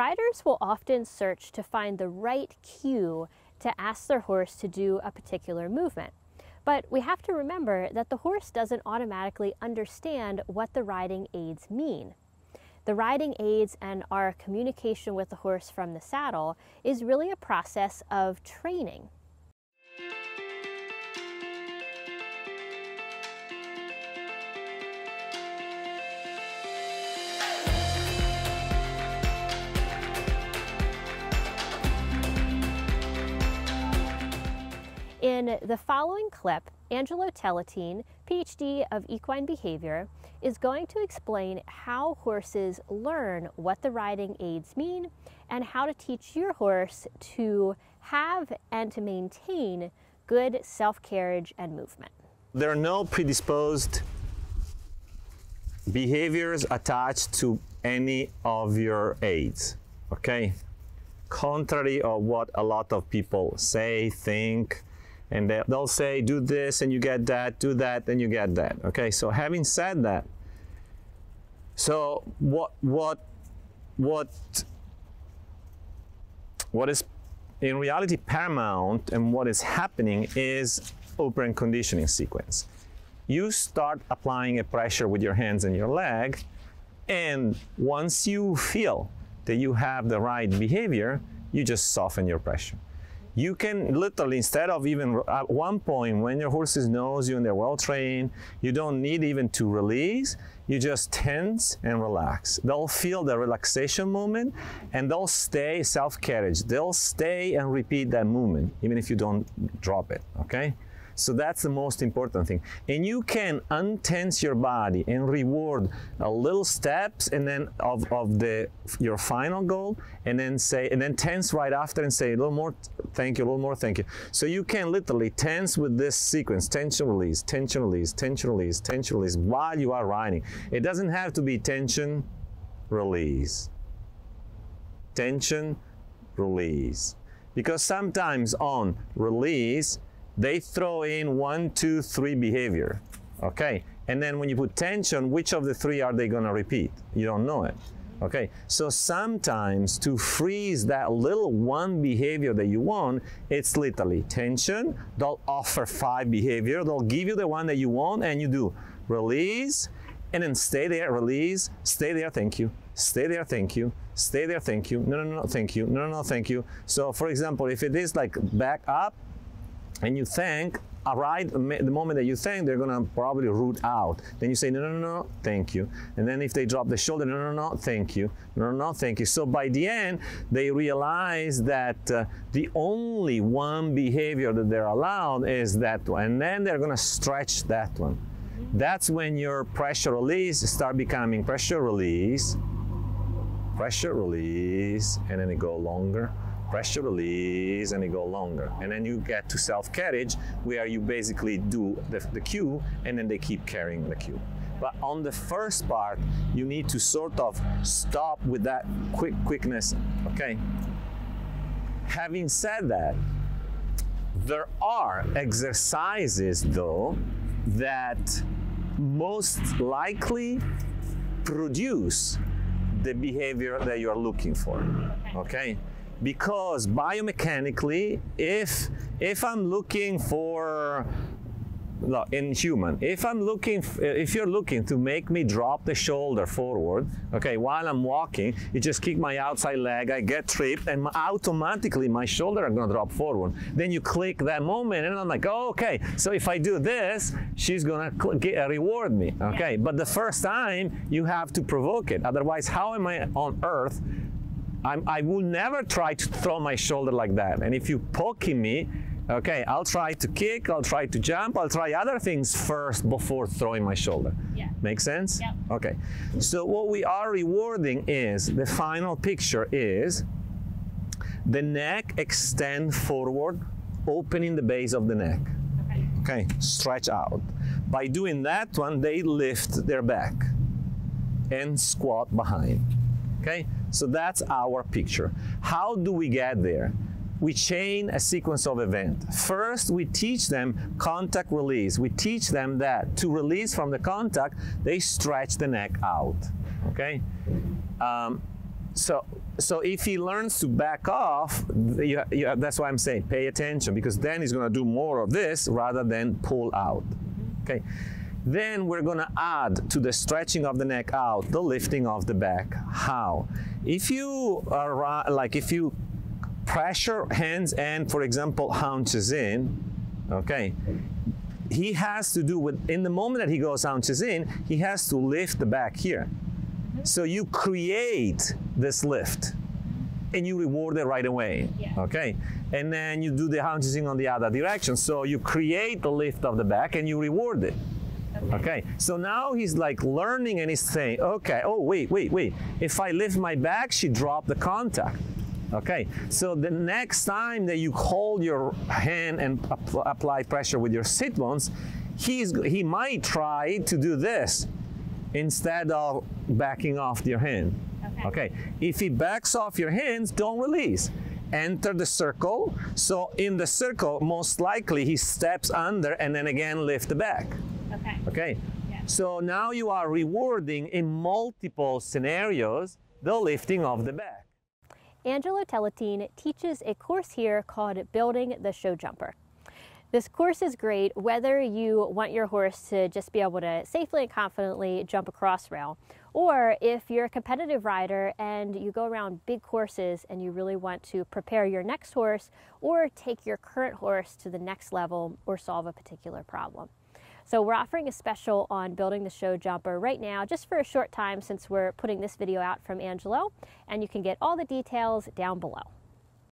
Riders will often search to find the right cue to ask their horse to do a particular movement. But we have to remember that the horse doesn't automatically understand what the riding aids mean. The riding aids and our communication with the horse from the saddle is really a process of training. The following clip, Angelo Telatin, PhD of equine behavior, is going to explain how horses learn what the riding aids mean and how to teach your horse to have and to maintain good self-carriage and movement. There are no predisposed behaviors attached to any of your aids, okay? Contrary of what a lot of people say, think, and they'll say do this and you get that do that and you get that. Okay so having said that so what what what what is in reality paramount and what is happening is operant conditioning sequence. You start applying a pressure with your hands and your leg and once you feel that you have the right behavior you just soften your pressure you can literally, instead of even at one point when your horses knows you and they're well trained, you don't need even to release, you just tense and relax. They'll feel the relaxation moment and they'll stay self-carriage. They'll stay and repeat that movement, even if you don't drop it, okay? So that's the most important thing. And you can untense your body and reward a little steps and then of, of the your final goal and then say and then tense right after and say a little more thank you, a little more thank you. So you can literally tense with this sequence, tension release, tension release, tension release, tension release while you are riding. It doesn't have to be tension, release. Tension, release. Because sometimes on release, they throw in one, two, three behavior. Okay. And then when you put tension, which of the three are they going to repeat? You don't know it. Okay, so sometimes to freeze that little one behavior that you want, it's literally tension. They'll offer five behavior. They'll give you the one that you want and you do release and then stay there, release, stay there, thank you, stay there, thank you, stay there, thank you, no, no, no, thank you, no, no, no, thank you. So for example, if it is like back up, and you thank, uh, right the moment that you thank, they're gonna probably root out. Then you say, no, no, no, no, thank you. And then if they drop the shoulder, no, no, no, thank you. No, no, no, thank you. So by the end, they realize that uh, the only one behavior that they're allowed is that one. And then they're gonna stretch that one. That's when your pressure release start becoming pressure release, pressure release, and then it go longer, pressure release and it go longer. And then you get to self-carriage where you basically do the, the cue and then they keep carrying the cue. But on the first part, you need to sort of stop with that quick quickness, okay? Having said that, there are exercises though that most likely produce the behavior that you're looking for, okay? Because biomechanically, if if I'm looking for in human, if I'm looking, if you're looking to make me drop the shoulder forward, okay, while I'm walking, you just kick my outside leg, I get tripped, and automatically my shoulder are gonna drop forward. Then you click that moment, and I'm like, oh, okay, so if I do this, she's gonna get, uh, reward me, okay? But the first time, you have to provoke it. Otherwise, how am I on earth I'm, i will never try to throw my shoulder like that. And if you poking me, okay, I'll try to kick, I'll try to jump, I'll try other things first before throwing my shoulder. Yeah. Make sense? Yeah. Okay. So what we are rewarding is the final picture is the neck extend forward, opening the base of the neck. Okay. Okay. Stretch out. By doing that one, they lift their back and squat behind. Okay. So that's our picture. How do we get there? We chain a sequence of events. First, we teach them contact release. We teach them that to release from the contact, they stretch the neck out. Okay? Um, So, so if he learns to back off, you, you, that's why I'm saying pay attention because then he's going to do more of this rather than pull out. Okay. Then we're going to add to the stretching of the neck out the lifting of the back. How? If you are like if you pressure hands and, for example, haunches in, okay, he has to do with in the moment that he goes haunches in, he has to lift the back here. So you create this lift and you reward it right away. Yeah. Okay. And then you do the haunches in on the other direction. So you create the lift of the back and you reward it. Okay. okay. So now he's like learning and he's saying, okay, oh, wait, wait, wait. If I lift my back, she dropped the contact. Okay. So the next time that you hold your hand and apply pressure with your sit bones, he's, he might try to do this instead of backing off your hand. Okay. okay. If he backs off your hands, don't release. Enter the circle. So in the circle, most likely he steps under and then again lift the back. Okay. Yeah. So now you are rewarding in multiple scenarios the lifting of the back. Angelo Telatin teaches a course here called Building the Show Jumper. This course is great whether you want your horse to just be able to safely and confidently jump across rail, or if you're a competitive rider and you go around big courses and you really want to prepare your next horse or take your current horse to the next level or solve a particular problem. So we're offering a special on building the show jumper right now, just for a short time since we're putting this video out from Angelo, and you can get all the details down below.